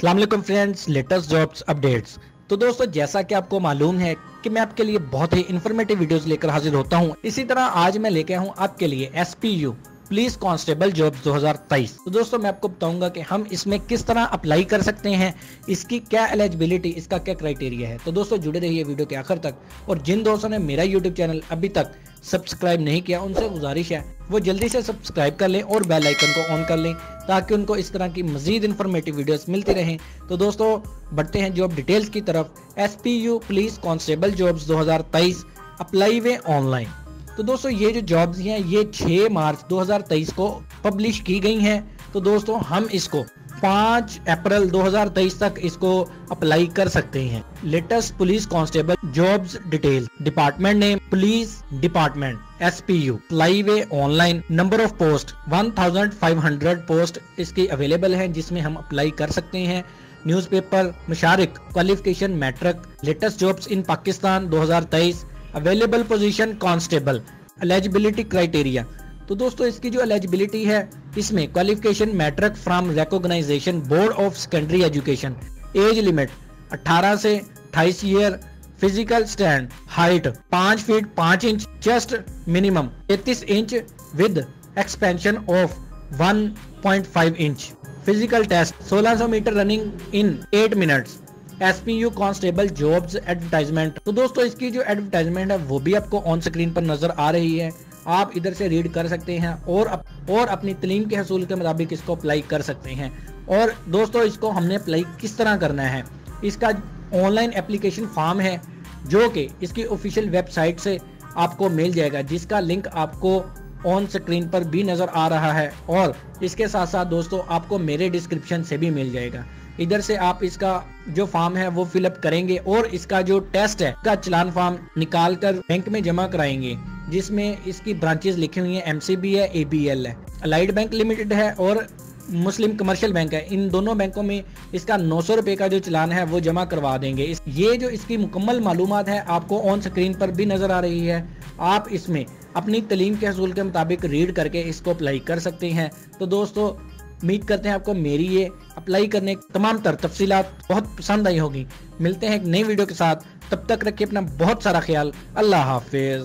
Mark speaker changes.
Speaker 1: Aslam friends latest jobs updates तो दोस्तों, जैसा कि आपको मालूम है कि मैं आपके लिए बहुत ही इन्फॉर्मेटिव वीडियोस लेकर हाजिर होता हूँ। इसी तरह आज मैं लेके हूँ आपके लिए एसपीयू पुलिस कांस्टेबल जॉब 2023 तो दोस्तों, मैं आपको बताऊँगा कि हम इसमें किस तरह अप्लाई कर सकते हैं, इसकी क्या एलिजिबिलिटी इसका क्या क्राइटेरिया है। तो दोस्तों, जुड़े रहिए वीडियो के आखिर तक। और जिन दोस्तों ने मेरा यूट्यूब चैनल अभी तक सब्सक्राइब नहीं किया, उनसे गुजारिश है, वो जल्दी से सब्सक्राइब कर लें और बेल आइकन को ऑन कर लें ताकि उनको इस तरह की मजीद इन्फॉर्मेटिव वीडियोस मिलती रहें। तो दोस्तों, बढ़ते हैं जॉब डिटेल्स की तरफ़। S P U police constable jobs 2023 apply way online तो दोस्तों, ये जो जॉब्स हैं, ये 6 मार्च 2023 को पब्लिश की गई हैं। तो दोस्तों, हम इसको 5 अप्रैल 2023 तक इसको अप्लाई कर सकते हैं। Latest police constable jobs detail. Department name police department S P U apply way online. Number of post 1500 post इसकी अवेलेबल है, जिसमें हम अप्लाई कर सकते हैं। Newspaper, Mashriq, qualification matric, latest jobs in Pakistan 2023 available position constable. Eligibility criteria. तो दोस्तों, इसकी जो एलिजिबिलिटी है इसमें qualification matric from recognization board of secondary education age limit 18 से 28 year physical stand height 5 feet 5 inch chest minimum 33 inch with expansion of 1.5 inch physical test 1600 metre running in 8 minutes S P U constable jobs advertisement तो दोस्तों, इसकी जो advertisement है, वो भी आपको on screen पर नज़र आ रही है। आप इधर से रीड कर सकते हैं और अप, और अपनी तलीम के हसूल के मुताबिक इसको अप्लाई कर सकते हैं। और दोस्तों इसको हमने अप्लाई किस तरह करना है? इसका ऑनलाइन एप्लीकेशन फॉर्म है जो कि इसकी ऑफिशियल वेबसाइट से आपको मिल जाएगा जिसका लिंक आपको ऑन स्क्रीन पर भी नज़र आ रहा है। और इसके साथ साथ दोस्तों आपको मेरे डिस्क्रिप्शन से भी मिल जाएगा। इधर से आप इसका जो फॉर्म है वो फिलअप करेंगे और इसका जो टेस्ट है का चलान फॉर्म निकाल कर बैंक में जमा कराएँगे। जिसमें इसकी ब्रांचेज लिखी हुई है एमसीबी है एबीएल है। अलाइड बैंक लिमिटेड है और मुस्लिम कमर्शियल बैंक है। इन दोनों बैंकों में इसका नौ सौ रुपए का जो चलान है वो जमा करवा देंगे। इस, ये जो इसकी मुकम्मल मालूम है आपको ऑन स्क्रीन पर भी नज़र आ रही है। आप इसमें अपनी तलीम के हसूल के मुताबिक रीड करके इसको अप्लाई कर सकते हैं। तो दोस्तों उम्मीद करते हैं आपको मेरी ये अप्लाई करने तमाम तर तफसीलात बहुत पसंद आई होगी। मिलते हैं एक नई वीडियो के साथ। तब तक रखिए अपना बहुत सारा ख्याल। अल्लाह हाफिज।